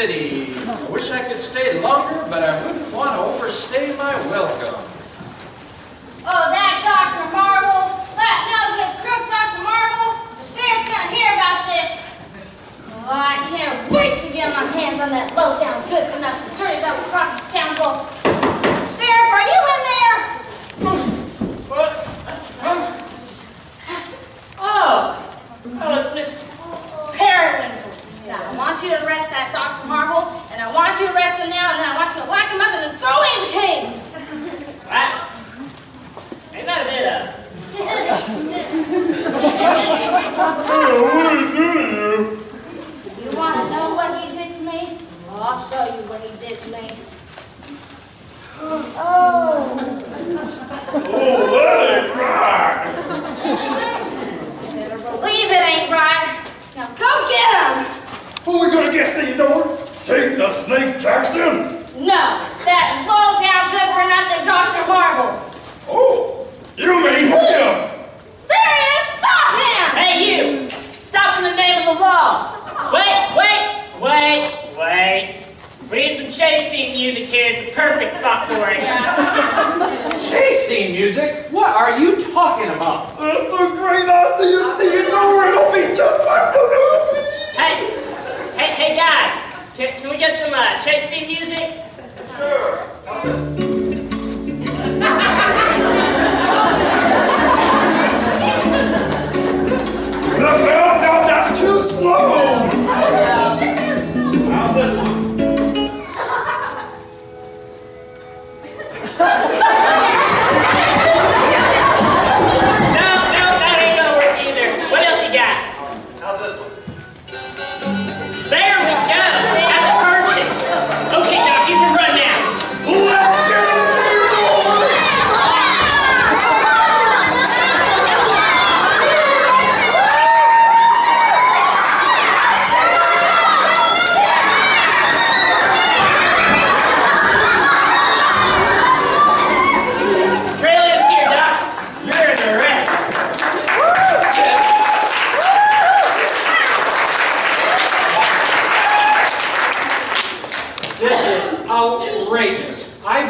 City. I wish I could stay longer, but I wouldn't want to overstay my welcome. Oh, that Dr. Marble! That no-good crook Dr. Marble! The sheriff's gonna hear about this! Oh, I can't wait to get my hands on that low-down good-for-nothing dirty double cross scoundrel! Sheriff, are you in there? What? Oh, oh, it's Miss Periwinkle. Now, I want you to arrest that Dr. Marble, and I want you to arrest him now, and then I want you to lock him up and then throw him in the cave! Wow. Ain't that a bit of? You want to know what he did to me? Well, I'll show you what he did to me. Oh. Better believe it ain't right. Now go get him! Who we gonna get, Theodore? Jake the snake, Jackson? No, that low-down good-for-nothing Dr. Marble. Oh, you mean him? There he is! Stop him! Hey, you! Stop in the name of the law! Wait, wait, wait, wait. We need some chase scene music here. It's the perfect spot for it. Chase music? What are you talking about? That's a great idea, Theodore. It'll be just like the movie. Hey, hey, hey, guys! Can, can we get some uh, chase music? No,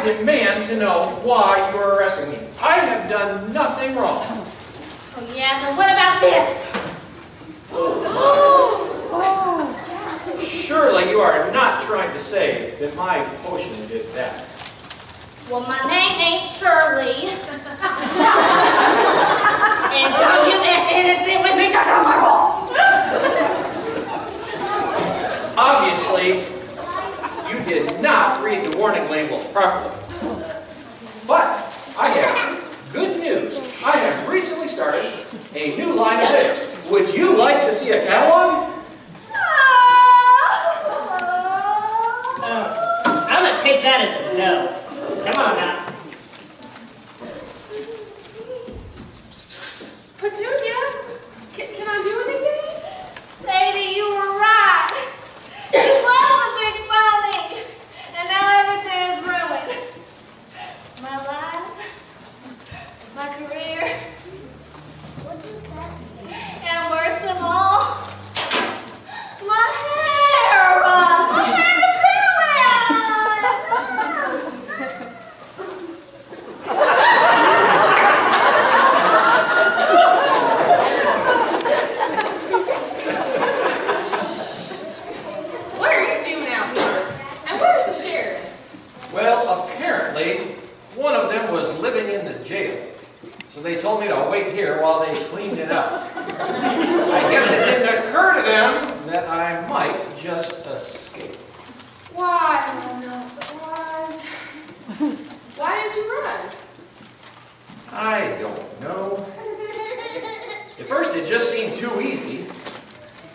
I demand to know why you are arresting me. I have done nothing wrong. Oh, yeah, then what about this? oh. Surely you are not trying to say that my potion did that. Well, my name ain't Shirley. and don't you act innocent with me, Dr. Marble! Obviously, you did not read the warning labels properly. But I have good news. I have recently started a new line of sales. Would you like to see a catalog? Uh, I'm gonna take that as a no. Come on now. Petunia, can, can I do anything? Sadie, you were right. You was a big phony. And now everything is ruined. My life, my career, and worst of all, my hair. My hair is ruined. What are you doing out here? And where's the sheriff? Well, apparently, one of them was living in the jail. So they told me to wait here while they cleaned it up. I guess it didn't occur to them that I might just escape. Why, I'm not surprised. Why didn't you run? I don't know. At first it just seemed too easy,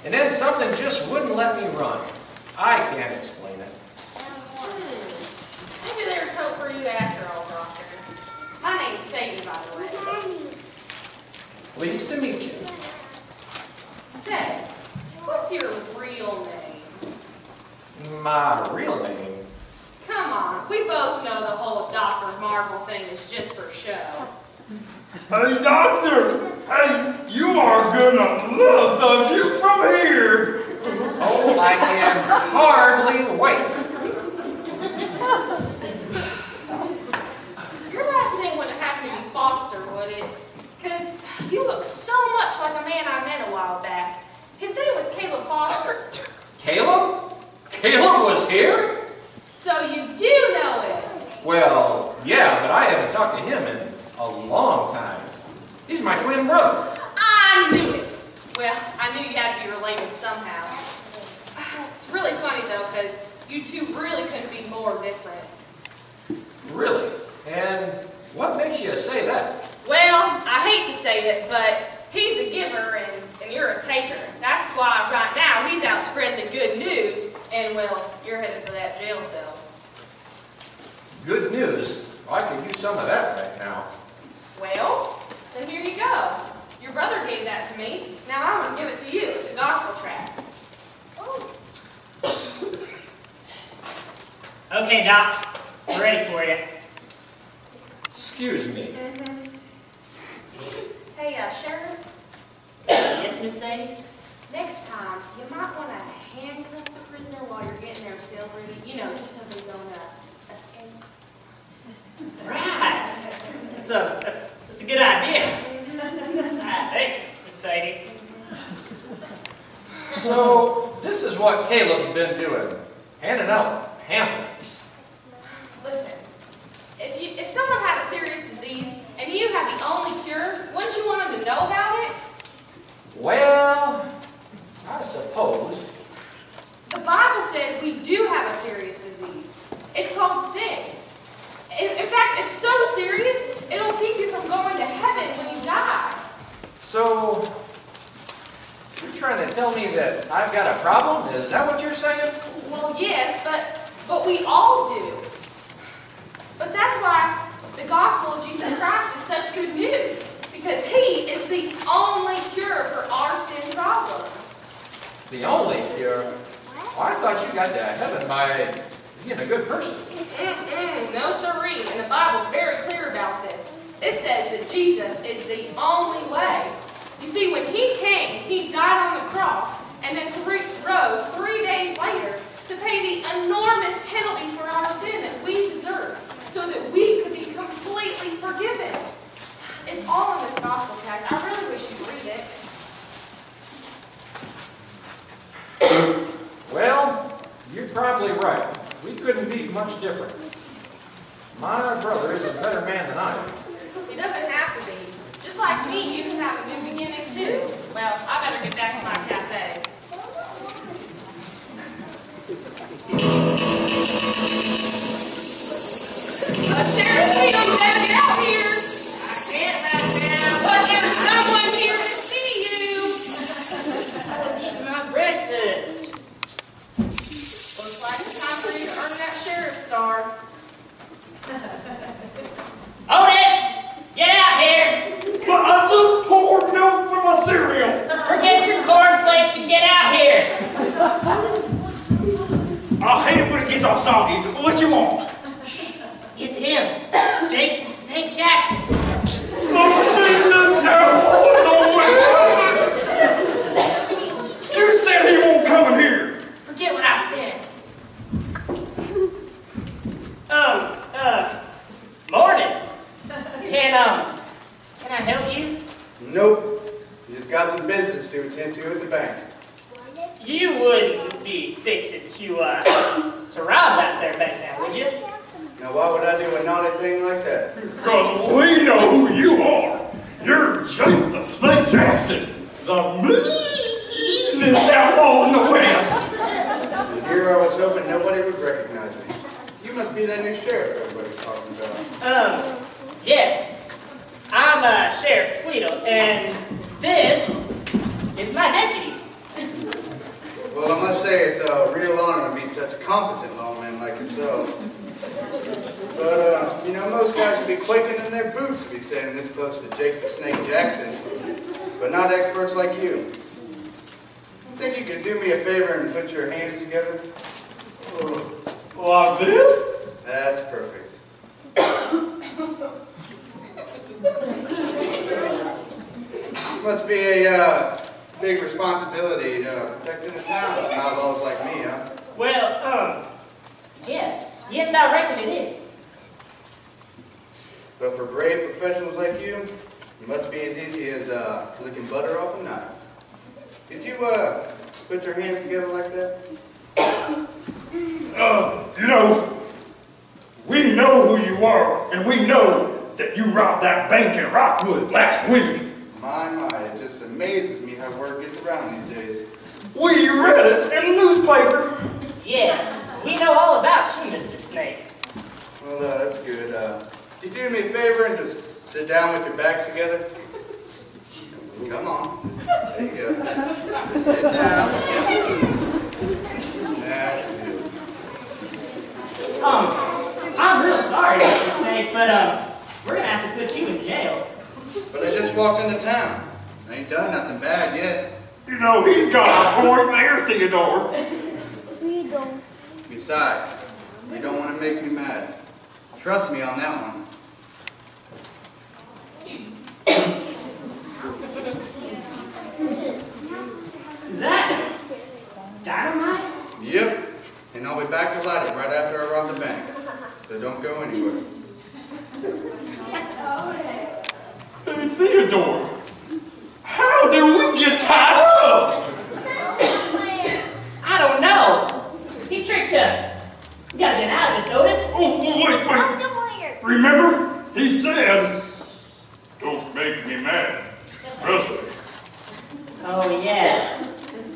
and then something just wouldn't let me run. I can't explain it. Hmm. Maybe there's hope for you after all, Doctor. My name's Sadie, by the way. Pleased to meet you. Say, what's your real name? My real name. Come on, we both know the whole Dr. Marvel thing is just for show. Hey, doctor! Hey, you are gonna love the view from here! Oh, I I can hardly wait. Your last name wouldn't have to be Foster, would it? Because you look so much like a man I met a while back. His name was Caleb Foster. Caleb? Caleb was here? So you do know him. Well, yeah, but I haven't talked to him in a long time. He's my twin brother. I knew it. Well, I knew you had to be related somehow. It's really funny though, because you two really couldn't be more different. Really? And what makes you say that? Well, I hate to say it, but he's a giver and, and you're a taker. That's why right now he's out spreading the good news, and well, you're headed for that jail cell. Good news. I could use some of that right now. Well, then here you go. Your brother gave that to me. Now I'm going to give it to you. It's a gospel tract. Okay, Doc. We're ready for you. Excuse me. Hey, uh, Sheriff, Yes, Miss Sadie? next time you might want to handcuff the prisoner while you're getting their cell ready. You know, just so they don't uh, escape. Right. That's a that's that's a good idea. Alright, thanks, Miss Sadie. So, this is what Caleb's been doing. Handing out pamphlets. Listen, if you if someone had a serious disease and you had the only cure, wouldn't you want them to know about it? Well, I suppose. The Bible says we do have a serious disease. It's called sin. In, in fact, it's so serious, it'll keep you from going to heaven when you die. So, you're trying to tell me that I've got a problem? Is that what you're saying? Well, yes, but but we all do. But that's why the gospel of Jesus Christ is such good news. Because he is the only cure for our sin problem. The only cure? Oh, I thought you got to heaven by being a good person. Mm-mm, no siree. And the Bible's very clear about this. It says that Jesus is the only way. You see, when he came, he died on the cross and then three, rose three days later to pay the enormous soggy. What you want? It's him, Jake the Snake Jackson. business now. No way. You said he won't come in here. Forget what I said. Um, uh, morning. Can, um, can I help you? Nope. Just got some business to attend to at the bank. You wouldn't be fixing to, uh, to rob that there bank now, would you? Now, why would I do a naughty thing like that? Because we know who you are. You're Jake the Snake Jackson, the meanest outlaw in the West. And here I was hoping nobody would recognize me. You must be that new sheriff everybody's talking about. Um, yes. I'm, uh, Sheriff Tweedle, and this is my deputy. Well, I must say it's a real honor to meet such competent lawmen like yourselves. But, uh, you know, most guys would be quaking in their boots to be standing this close to Jake the Snake Jackson, but not experts like you. Think you could do me a favor and put your hands together? Like this? That's perfect. it Must be a uh, big responsibility uh, protecting the town from outlaws like me, huh? Well, um, yes. Yes, I reckon it is. But for brave professionals like you, it must be as easy as uh, licking butter off a knife. Did you uh, put your hands together like that? Uh, you know, we know who you are, and we know that you robbed that bank in Rockwood last week. My, my, it just amazes me how word gets around these days. We read it in the newspaper. Yeah, we know all about you, Mr. Snake. Well, uh, that's good. Uh, could you do me a favor and just sit down with your backs together? Come on. There you go. Just sit down. That's good. Um, I'm real sorry, Mr. Snake, but, um, we're gonna have to put you in jail. But I just walked into town. I ain't done nothing bad yet. You know, he's got a point there, Theodore. We don't. Besides, you don't want to make me mad. Trust me on that one. Is that dynamite? Yep. And I'll be back to light it right after I rob the bank. So don't go anywhere. Hey, Theodore, how did we get tied up? I don't know. He tricked us. We gotta get out of this, Otis. Oh, wait, wait. Remember? He said, don't make me mad. Trust me. Oh, yeah.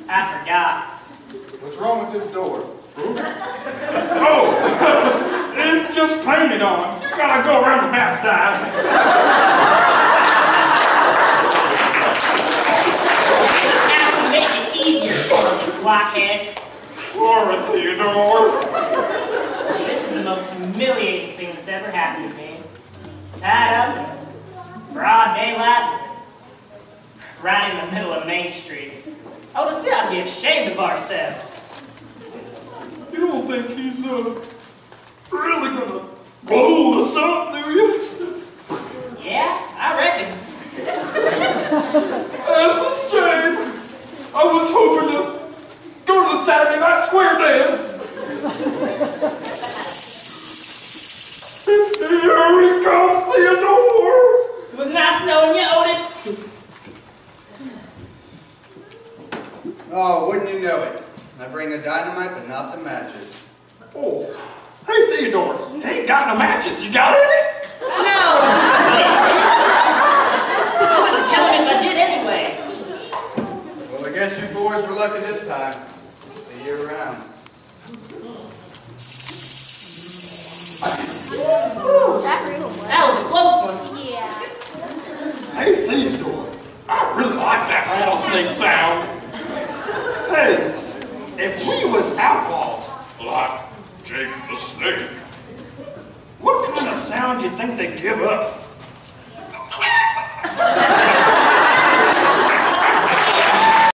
I forgot. What's wrong with this door? Oh, it's on. You gotta go around the backside. Have to make it easier for him, blockhead. Poor Theodore. This is the most humiliating thing that's ever happened to me. Tied up broad daylight, right in the middle of Main Street. Otis, we ought to be ashamed of ourselves. You don't think he's, uh, really gonna blow us up, do you? Yeah, I reckon. That's a shame. I was hoping to go to the Saturday Night Square dance. Here he comes, Theodore. It was nice knowing you, Otis. Oh, wouldn't you know it? I bring the dynamite, but not the matches. Oh, hey Theodore, you ain't got no matches. You got any? No! I wouldn't tell him if I did anyway. Well, I guess you boys were lucky this time. See you around. That was a close one. Yeah. Hey Theodore, I really like that rattlesnake sound. Hey, if we was outlaws like Jake the Snake, what kind of sound do you think they give us?